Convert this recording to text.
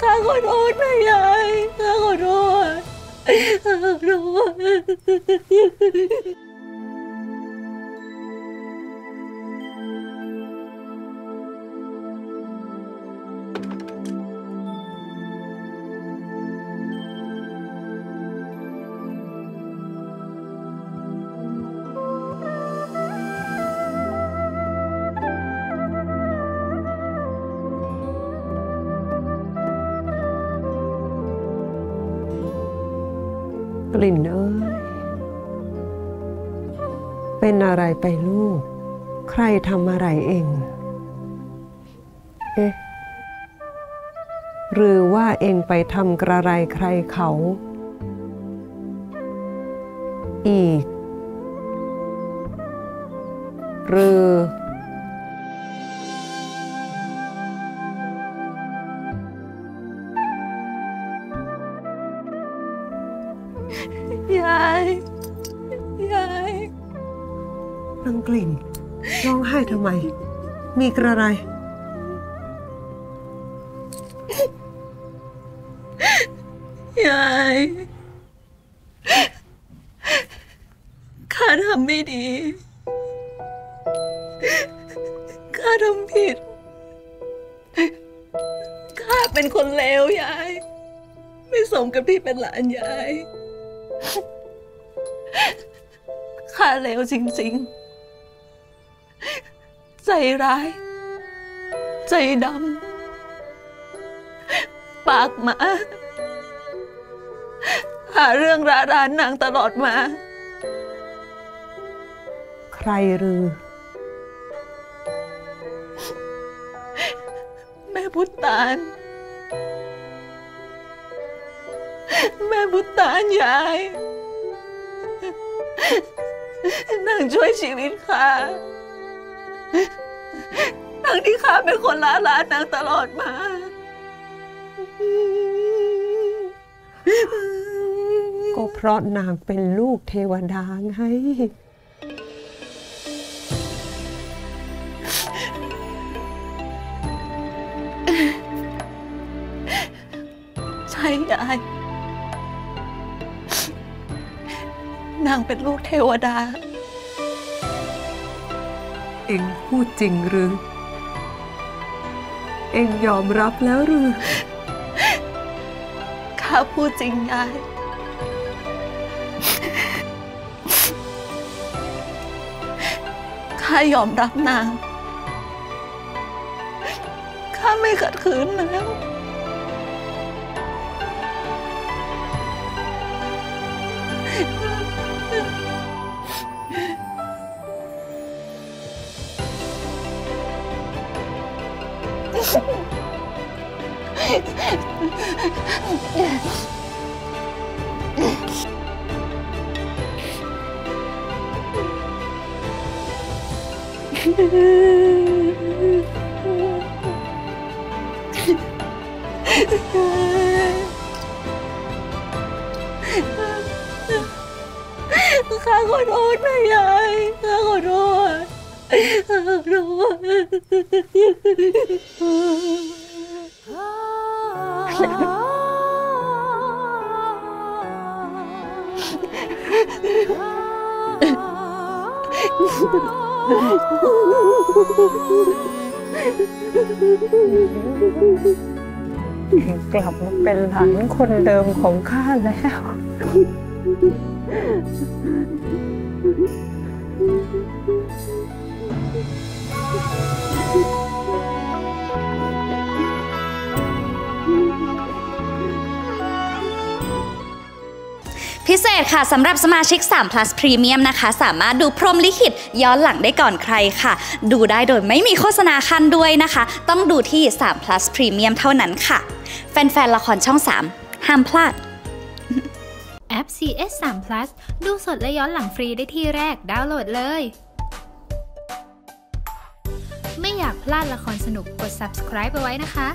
ข้าขอโทษนะยายข้าขอโทษข้าขอโทษ กลิ่นเอ้ย เป็นอะไรไปลูก ใครทำอะไรเอง เอ๊ะ หรือว่าเองไปทำกระไรใครเขา อีก หรือ ยาย ยายนางกลิ่นร้องไห้ทำไม มีกระไร ข้าทำไม่ดี ข้าทำผิด ข้าเป็นคนเลวยาย ไม่สมกับที่เป็นหลานยาย ข้าเลวจริง ๆ ใจร้าย ใจดำ ปากหมา หาเรื่องร้ารานนางตลอดมา ใครหรือ แม่พุทธาน แม่พุทธานยายนางช่วยชีวิตข้านางที่ข้าเป็นคนล้าลานนางตลอดมา ก็เพราะนางเป็นลูกเทวดาไง ใช่ยาย นางเป็นลูกเทวดา เองพูดจริงหรือ เองยอมรับแล้วหรือ ข้าพูดจริงยาย ข้ายอมรับนาง ข้าไม่ขัดขืนแล้ว ข้าขอโทษนะยายข้าขอโทษข้าขอโทษ กลับมาเป็นหลานคนเดิมของข้าแล้ว พิเศษค่ะสำหรับสมาชิก 3 plus premium นะคะ สามารถดูพรมลิขิตย้อนหลังได้ก่อนใครค่ะ ดูได้โดยไม่มีโฆษณาคันด้วยนะคะ ต้องดูที่ 3 plus premium เท่านั้นค่ะ แฟนๆ ละครช่อง 3 ห้ามพลาด แอป CS 3 Plus ดูสดและย้อนหลังฟรีได้ที่แรก ดาวน์โหลดเลย ไม่อยากพลาดละครสนุกกด subscribe ไปไว้นะคะ